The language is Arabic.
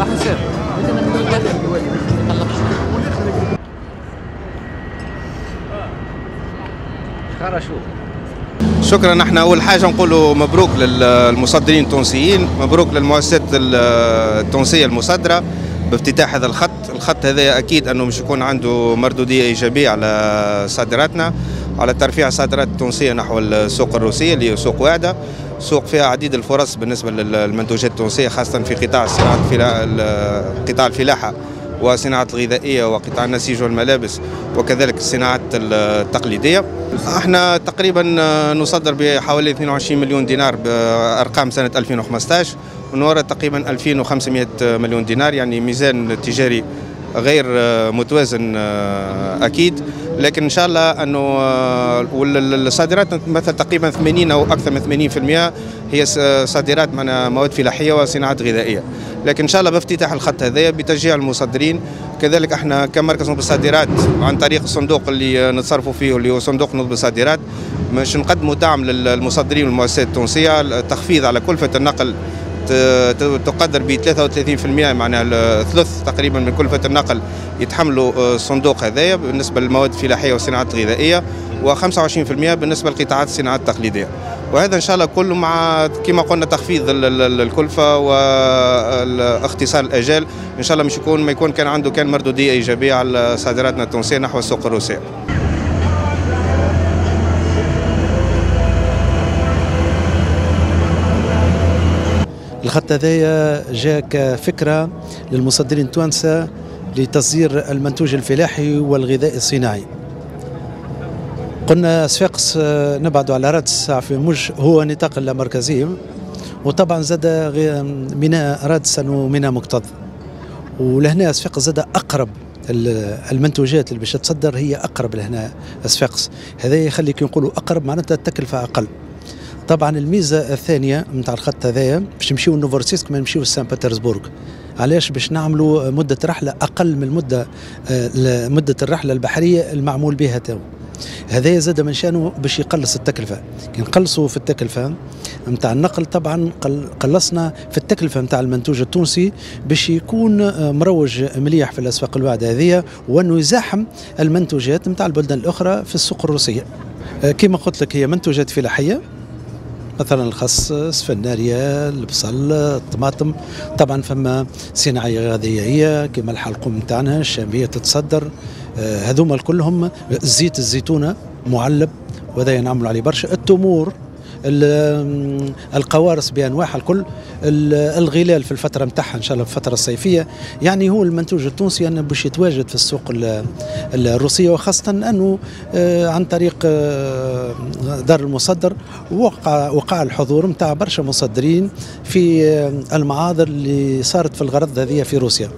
احسن شكرا إحنا أول حاجة نقولوا مبروك للمصدرين التونسيين مبروك للمؤسسات التونسية المصدرة بافتتاح هذا الخط. الخط هذا أكيد أنه مش يكون عنده مردودية إيجابية على صادراتنا. على ترفيع الصادرات التونسية نحو السوق الروسيه اللي هي سوق واعدة. سوق فيها عديد الفرص بالنسبة للمنتوجات التونسية خاصة في قطاع الصناعه قطاع الفلاحة وصناعة الغذائية وقطاع النسيج والملابس وكذلك الصناعات التقليدية. إحنا تقريبا نصدر بحوالي 22 مليون دينار بأرقام سنة 2015 ونورد تقريبا 2500 مليون دينار يعني ميزان تجاري غير متوازن أكيد. لكن إن شاء الله أنه الصادرات تمثل تقريبا 80 أو أكثر من 80% هي صادرات من مواد فلاحية وصناعات غذائية. لكن إن شاء الله بافتتاح الخط هذا بتشجيع المصدرين كذلك إحنا كمركز نضب الصادرات عن طريق الصندوق اللي نتصرفوا فيه اللي هو صندوق نضب الصادرات باش نقدموا دعم للمصدرين والمؤسسات التونسية التخفيض على كلفة النقل تقدر ب 33% معناها ثلث تقريبا من كلفة النقل يتحملوا الصندوق هذايا بالنسبة للمواد الفلاحية والصناعات الغذائية و25% بالنسبة لقطاعات الصناعات التقليدية. وهذا إن شاء الله كله مع كما قلنا تخفيض الكلفة واختصار الأجال إن شاء الله مش يكون ما يكون كان عنده كان مردودية إيجابية على صادراتنا التونسية نحو السوق الروسية الخط هذايا جاء كفكرة للمصدرين التوانسة لتصدير المنتوج الفلاحي والغذائي الصناعي. قلنا صفاقس نبعد على رادس في مش هو نطاق اللامركزية وطبعا زاد ميناء رادس أنه ميناء مكتظ ولهنا صفاقس زاد أقرب المنتوجات اللي باش تصدر هي أقرب لهنا صفاقس هذا يخليك نقولوا أقرب معناتها التكلفة أقل. طبعا الميزة الثانية نتاع الخط هذايا باش نمشيو لنوفورسيسك ما نمشيو لسان بطرسبورغ. علاش؟ باش نعملوا مدة رحلة أقل من المدة مدة الرحلة البحرية المعمول بها تو هذا زاد من شأنه باش يقلص التكلفة. كي نقلصوا في التكلفة نتاع النقل طبعا قلصنا في التكلفة نتاع المنتوج التونسي باش يكون مروج مليح في الأسواق الواعده هذه وأنه يزاحم المنتوجات نتاع البلدان الأخرى في السوق الروسية. كما قلت لك هي منتوجات فلاحية. مثلا الخس السفنارية البصل الطماطم. طبعا فما صناعية غذائية كما الحلقوم نتاعنا الشامية تتصدر. هذوما كلهم زيت الزيتونة معلب وهذا نعملوا عليه برشا. التمور القوارص بانواعها الكل الغلال في الفترة نتاعها إن شاء الله في الفترة الصيفية. يعني هو المنتوج التونسي أنه باش يتواجد في السوق الروسية وخاصة أنه عن طريق دار المصدر وقع وقع الحضور نتاع برشا مصدرين في المعاذر اللي صارت في الغرض هذه في روسيا.